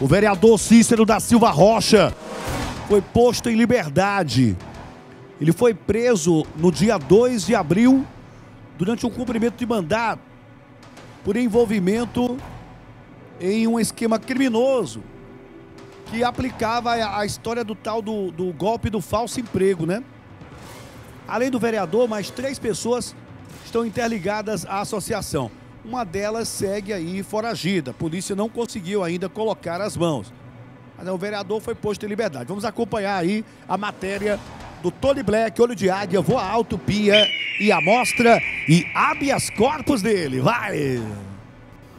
O vereador Cícero da Silva Rocha foi posto em liberdade. Ele foi preso no dia 2 de abril durante um cumprimento de mandato por envolvimento em um esquema criminoso que aplicava a, história do tal do, do golpe do falso emprego, né? Além do vereador, mais três pessoas estão interligadas à associação. Uma delas segue aí foragida. A polícia não conseguiu ainda colocar as mãos. Mas o vereador foi posto em liberdade. Vamos acompanhar aí a matéria do Tony Black, olho de águia, voa alto, pia e amostra e habeas corpus dele. Vai!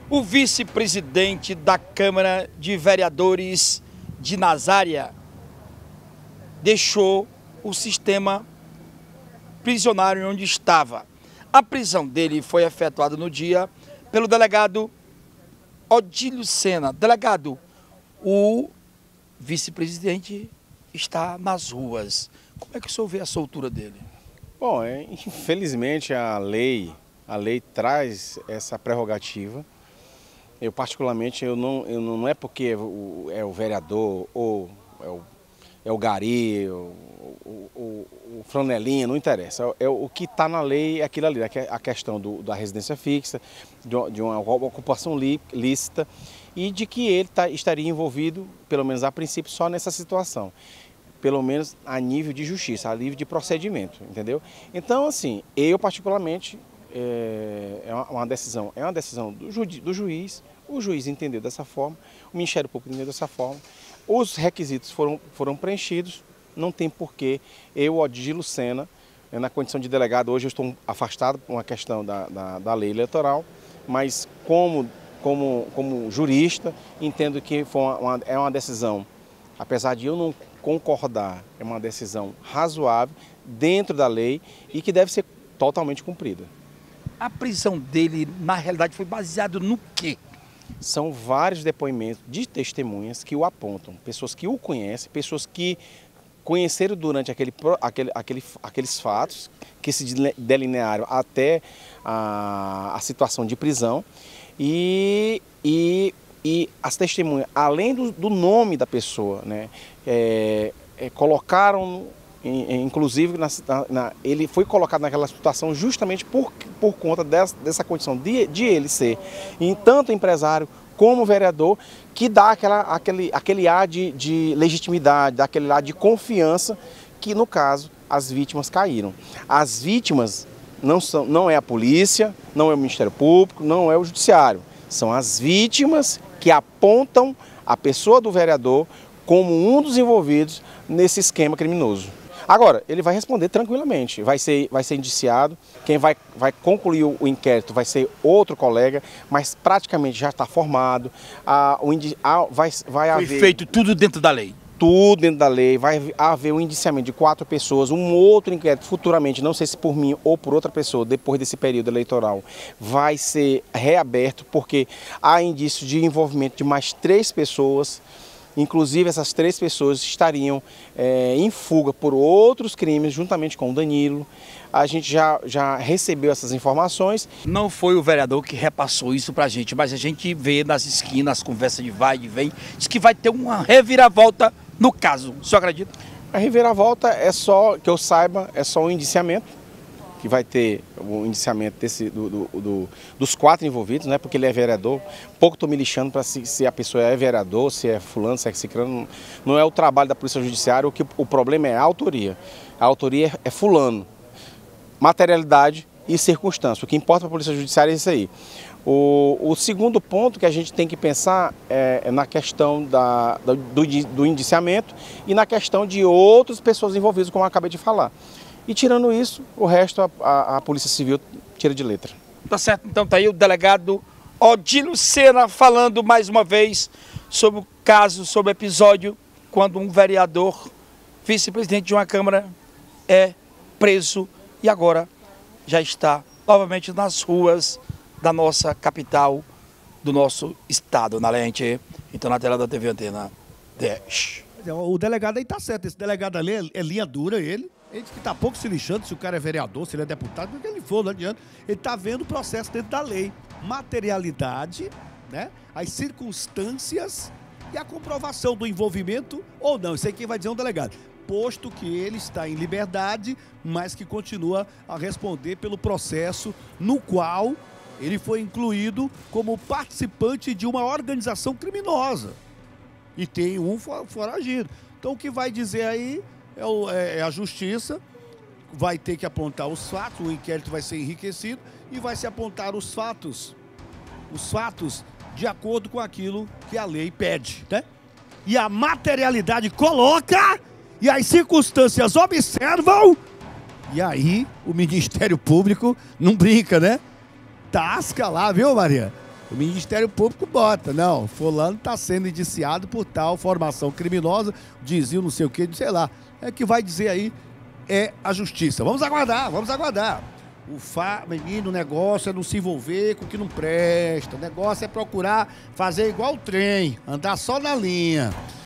O vice-presidente da Câmara de Vereadores de Nazária deixou o sistema prisionário onde estava. A prisão dele foi efetuada no dia pelo delegado Odílio Sena. Delegado, o vice-presidente está nas ruas. Como é que o senhor vê a soltura dele? Bom, é, infelizmente a lei, a lei traz essa prerrogativa. Eu particularmente, eu não, eu não é porque é o, é o vereador ou é o, é o gari, o, o, flanelinha, não interessa. É, o que está na lei é aquilo ali, é a questão do, da residência fixa, de, uma ocupação lícita e de que ele tá, estaria envolvido, pelo menos a princípio, só nessa situação pelo menos a nível de justiça, a nível de procedimento, entendeu? Então, assim, eu particularmente, é, é uma decisão, é uma decisão do, ju, do juiz, o juiz entendeu dessa forma, o Ministério Público entendeu dessa forma, os requisitos foram, foram preenchidos, não tem porquê eu, Odilo Sena, é, na condição de delegado, hoje eu estou afastado por uma questão da, da, da lei eleitoral, mas como, como, como jurista, entendo que foi uma, uma, é uma decisão, apesar de eu não concordar, é uma decisão razoável, dentro da lei e que deve ser totalmente cumprida. A prisão dele, na realidade, foi baseado no quê? São vários depoimentos de testemunhas que o apontam, pessoas que o conhecem, pessoas que conheceram durante aquele, aquele, aquele, aqueles fatos que se delinearam até a, a situação de prisão. E, e e as testemunhas, além do, do nome da pessoa, né, é, é, colocaram, inclusive, na, na, ele foi colocado naquela situação justamente por, por conta dessa, dessa condição de, de ele ser, em tanto empresário como vereador, que dá aquela, aquele, aquele ar de, de legitimidade, dá aquele ar de confiança que, no caso, as vítimas caíram. As vítimas não, são, não é a polícia, não é o Ministério Público, não é o Judiciário. São as vítimas que apontam a pessoa do vereador como um dos envolvidos nesse esquema criminoso. Agora, ele vai responder tranquilamente, vai ser, vai ser indiciado, quem vai, vai concluir o, inquérito vai ser outro colega, mas praticamente já está formado, a, o indi, a, vai, vai Foi haver... feito tudo dentro da lei? Tudo dentro da lei, vai haver um indiciamento de quatro pessoas, um outro inquérito futuramente, não sei se por mim ou por outra pessoa, depois desse período eleitoral, vai ser reaberto, porque há indício de envolvimento de mais três pessoas. Inclusive, essas três pessoas estariam é, em fuga por outros crimes, juntamente com o Danilo. A gente já, já recebeu essas informações. Não foi o vereador que repassou isso para a gente, mas a gente vê nas esquinas, conversa de vai e vem, diz que vai ter uma reviravolta no caso. O senhor acredita? A reviravolta é só, que eu saiba, é só um indiciamento, que vai ter o indiciamento desse, do, do, do, dos quatro envolvidos, né? Porque ele é vereador. Pouco estou me lixando para se, se, a pessoa é vereador, se é fulano, se é ciclano. Não é o trabalho da Polícia Judiciária, o, que, o problema é a autoria. A autoria é, fulano. Materialidade e circunstância. O que importa para a Polícia Judiciária é isso aí. O, o, segundo ponto que a gente tem que pensar é, é na questão da, do, do, indiciamento e na questão de outras pessoas envolvidas, como eu acabei de falar. E tirando isso, o resto a, a, a Polícia Civil tira de letra. Tá certo, então tá aí o delegado Odilo Sena falando mais uma vez sobre o caso, sobre o episódio quando um vereador, vice-presidente de uma Câmara, é preso e agora já está novamente nas ruas da nossa capital, do nosso estado, na lente. Então, na tela da TV Antena 10. O delegado aí tá certo. Esse delegado ali é, é linha dura, ele. Ele diz que tá pouco se lixando se o cara é vereador, se ele é deputado, o que ele for, não adianta. Ele tá vendo o processo dentro da lei. Materialidade, né? As circunstâncias e a comprovação do envolvimento ou não. Isso aí quem vai dizer é um delegado. Posto que ele está em liberdade, mas que continua a responder pelo processo no qual ele foi incluído como participante de uma organização criminosa. E tem um foragido. Então o que vai dizer aí é, o, é, é a justiça, vai ter que apontar os fatos, o inquérito vai ser enriquecido e vai se apontar os fatos, os fatos de acordo com aquilo que a lei pede, né? E a materialidade coloca e as circunstâncias observam. E aí o Ministério Público não brinca, né? Tasca lá, viu, Maria? O Ministério Público bota, não, fulano está sendo indiciado por tal formação criminosa, dizia não sei o que, sei lá. É que vai dizer aí é a justiça. Vamos aguardar, vamos aguardar. O fa... menino, o negócio é não se envolver com o que não presta. O negócio é procurar fazer igual o trem, andar só na linha.